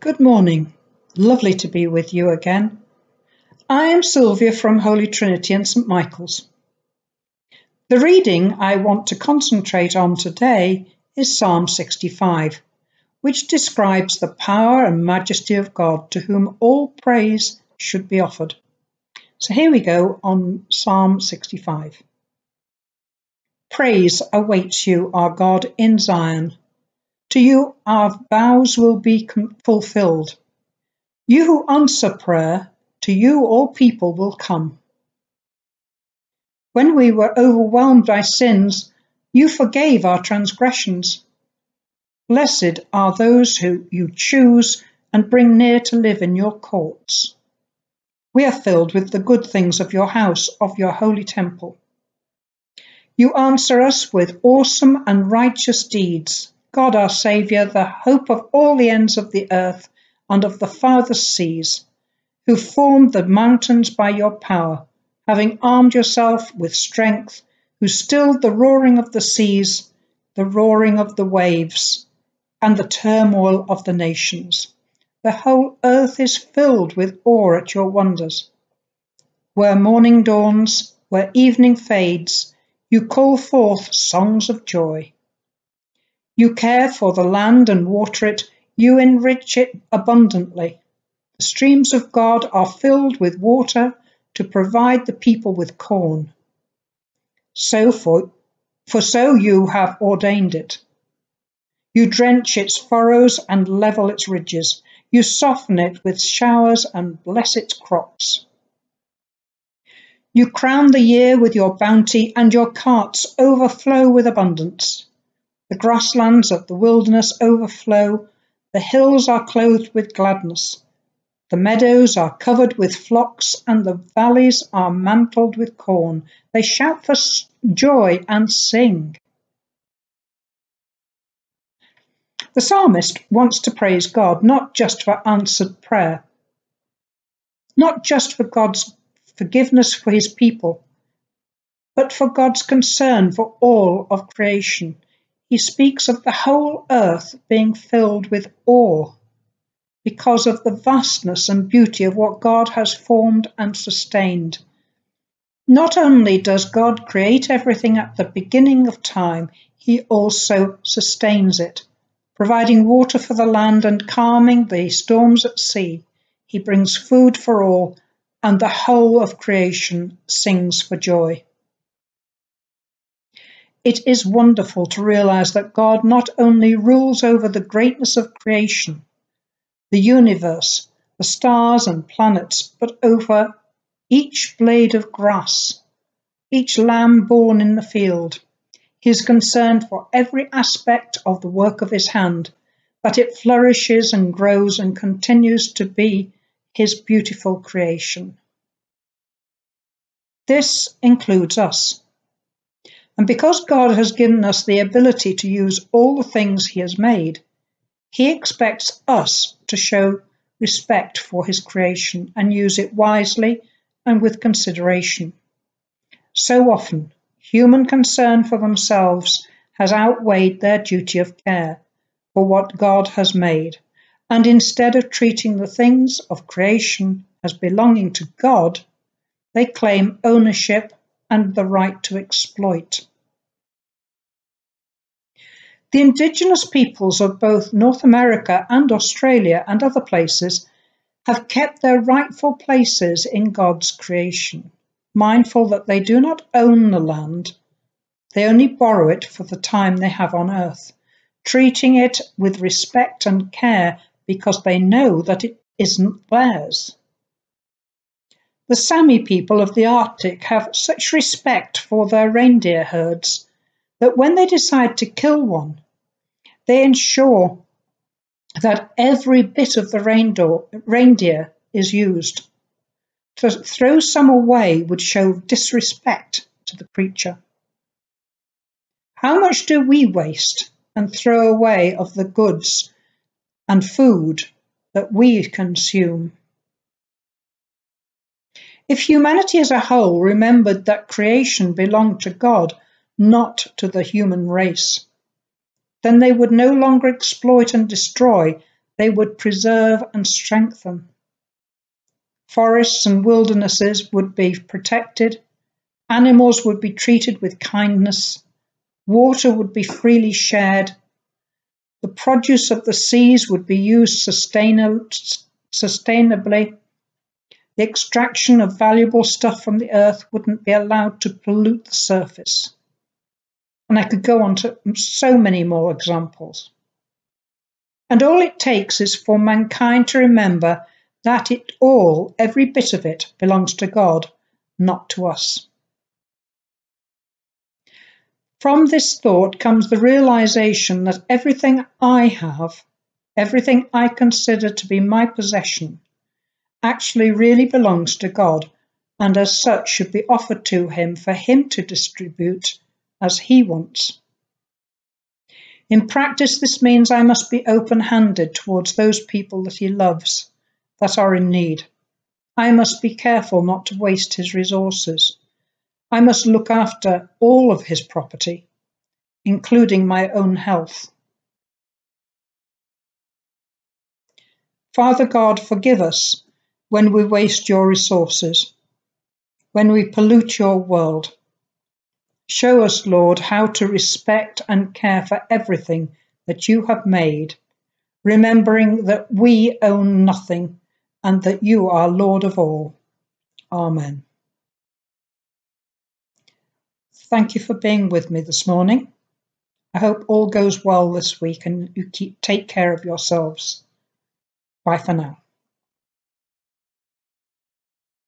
Good morning. Lovely to be with you again. I am Sylvia from Holy Trinity and St Michael's. The reading I want to concentrate on today is Psalm 65, which describes the power and majesty of God to whom all praise should be offered. So here we go on Psalm 65. Praise awaits you, our God, in Zion to you our vows will be fulfilled. You who answer prayer, to you all people will come. When we were overwhelmed by sins, you forgave our transgressions. Blessed are those who you choose and bring near to live in your courts. We are filled with the good things of your house, of your holy temple. You answer us with awesome and righteous deeds. God our Saviour, the hope of all the ends of the earth and of the farthest seas, who formed the mountains by your power, having armed yourself with strength, who stilled the roaring of the seas, the roaring of the waves, and the turmoil of the nations. The whole earth is filled with awe at your wonders. Where morning dawns, where evening fades, you call forth songs of joy. You care for the land and water it, you enrich it abundantly. The streams of God are filled with water to provide the people with corn. So for, for so you have ordained it. You drench its furrows and level its ridges. You soften it with showers and bless its crops. You crown the year with your bounty, and your carts overflow with abundance. The grasslands of the wilderness overflow, the hills are clothed with gladness. The meadows are covered with flocks, and the valleys are mantled with corn. They shout for joy and sing. The psalmist wants to praise God not just for answered prayer, not just for God's forgiveness for his people, but for God's concern for all of creation he speaks of the whole earth being filled with awe because of the vastness and beauty of what God has formed and sustained. Not only does God create everything at the beginning of time, he also sustains it, providing water for the land and calming the storms at sea. He brings food for all, and the whole of creation sings for joy. It is wonderful to realize that God not only rules over the greatness of creation, the universe, the stars and planets, but over each blade of grass, each lamb born in the field. He is concerned for every aspect of the work of his hand, that it flourishes and grows and continues to be his beautiful creation. This includes us. And because God has given us the ability to use all the things He has made, He expects us to show respect for His creation and use it wisely and with consideration. So often, human concern for themselves has outweighed their duty of care for what God has made, and instead of treating the things of creation as belonging to God, they claim ownership and the right to exploit. The indigenous peoples of both North America and Australia and other places have kept their rightful places in God's creation, mindful that they do not own the land, they only borrow it for the time they have on earth, treating it with respect and care because they know that it isn't theirs. The Sami people of the Arctic have such respect for their reindeer herds that when they decide to kill one, they ensure that every bit of the reindeer is used. To throw some away would show disrespect to the creature. How much do we waste and throw away of the goods and food that we consume? If humanity as a whole remembered that creation belonged to God, not to the human race, then they would no longer exploit and destroy, they would preserve and strengthen. Forests and wildernesses would be protected, animals would be treated with kindness, water would be freely shared, the produce of the seas would be used sustainably, the extraction of valuable stuff from the earth wouldn't be allowed to pollute the surface. And I could go on to so many more examples. And all it takes is for mankind to remember that it all, every bit of it, belongs to God, not to us. From this thought comes the realization that everything I have, everything I consider to be my possession, actually really belongs to God and as such should be offered to Him for Him to distribute as he wants. In practice, this means I must be open handed towards those people that he loves that are in need. I must be careful not to waste his resources. I must look after all of his property, including my own health. Father God, forgive us when we waste your resources, when we pollute your world Show us, Lord, how to respect and care for everything that you have made, remembering that we own nothing and that you are Lord of all. Amen. Thank you for being with me this morning. I hope all goes well this week and you keep take care of yourselves. Bye for now.